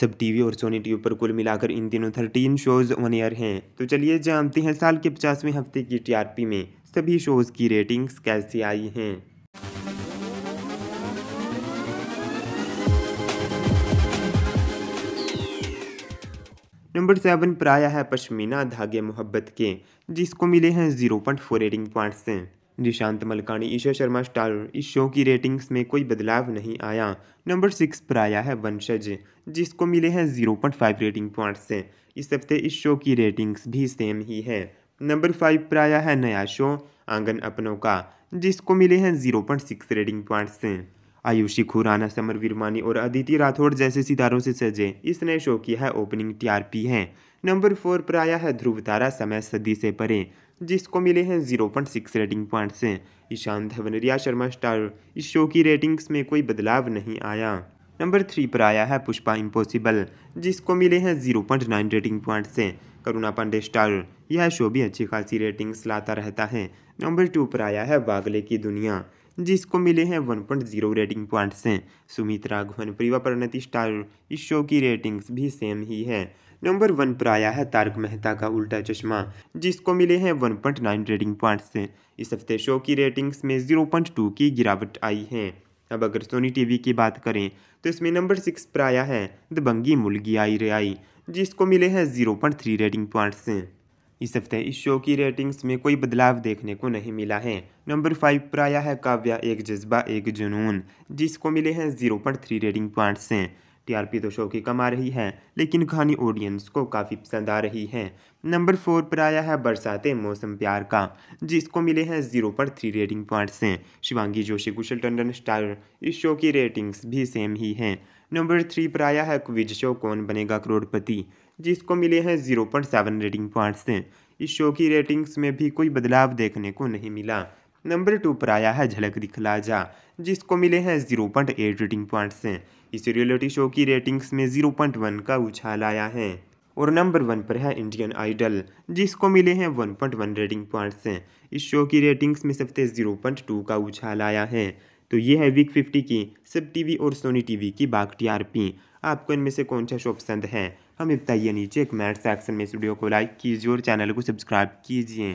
सब टीवी और Sony TV पर कुल मिलाकर इन दिनों थर्टीन शोज़ ऑन एयर हैं। तो चलिए जानते हैं साल के पचासवें हफ़्ते की टीआरपी में सभी शोज़ की रेटिंग्स कैसी आई हैं। नंबर सेवन पर आया है पश्मीना धागे मोहब्बत के, जिसको मिले हैं zero point four rating points Nishant Malkani Isha Sharma star, इस शो की रेटिंग्स में कोई बदलाव नहीं आया। नंबर सिक्स पर आया है वंशज, जिसको मिले हैं zero point five rating points से। इस हफ़्ते इस शो की रेटिंग्स भी सेम ही है। नंबर फाइव पर आया है नया शो, आँगन अपनों का, जिसको मिले हैं zero point six rating points से। आयुषी खुराना, समर विरमानी और अदिति राठौड़ जैसे सितारों से सजे, इस नए शो की है ओपनिंग टीआरपी है। नंबर फोर पर आया है ध्रुव तारा, समय सदी से परे। जिसको मिले हैं zero point six rating point से ईशान धवन, रिया शर्मा स्टार, इस शो की रेटिंग्स में कोई बदलाव नहीं आया। नंबर थ्री पर आया है पुष्पा इम्पॉसिबल, जिसको मिले हैं zero point nine rating point से करुणा पांडे स्टार, यह शो भी अच्छी खासी रेटिंग्स लाता रहता है। नंबर टू पर आया है बागले की दुनिया जिसको मिले हैं one point zero rating points हैं। सुमित राघवन प्रिवा परिणति, स्टार, इस शो की रेटिंग्स भी सेम ही है। नंबर वन पर आया है तारक मेहता का उल्टा चश्मा, जिसको मिले हैं one point nine rating points से इस हफ़्ते शो की रेटिंग्स में ज़ीरो पॉइंट टू की गिरावट आई है। अब अगर सोनी टीवी की बात करें तो इसमें नंबर सिक्स पर आया है दबंगी मुलगी आई रे आई जिसको मिले हैं zero point three rating points से इस हफ़्ते इस शो की रेटिंग्स में कोई बदलाव देखने को नहीं मिला है। नंबर फाइव पर आया है काव्या, एक जज्बा, एक जुनून, जिसको मिले हैं zero point three rating points हैं टीआरपी तो शो की कम रही है, लेकिन कहानी ऑडियंस को काफ़ी पसंद आ रही है। नंबर फोर पर आया है बरसाते मौसम प्यार का, जिसको मिले हैं ज़ीरो पर थ्री रेटिंग पॉइंट्स हैं शिवांगी, जोशी, कुशल, टंडन, स्टार, इस शो की रेटिंग्स भी सेम ही हैं। नंबर थ्री पर आया है क्विज शो कौन बनेगा करोड़पति जिसको मिले हैं zero point seven rating points इस शो की रेटिंग्स में भी कोई बदलाव देखने को नहीं मिला। नंबर टू पर आया है झलक दिखला जा जिसको मिले हैं zero point eight rating points हैं इस रियलिटी शो की रेटिंग्स में ज़ीरो पॉइंट वन का उछाल आया है। और नंबर वन पर है इंडियन आइडल, जिसको मिले हैं one point one rating points इस शो की रेटिंग्स में सबसे ज़ीरो पॉइंट टू का उछाल आया है। तो ये है वीक फिफ्टी की सब टीवी और सोनी टीवी की बाग टीआरपी। आपको इनमें से कौन सा शो पसंद है? हमें बताइए नीचे कमेंट सेक्शन में इस वीडियो को लाइक कीजिए और चैनल को सब्सक्राइब कीजिए।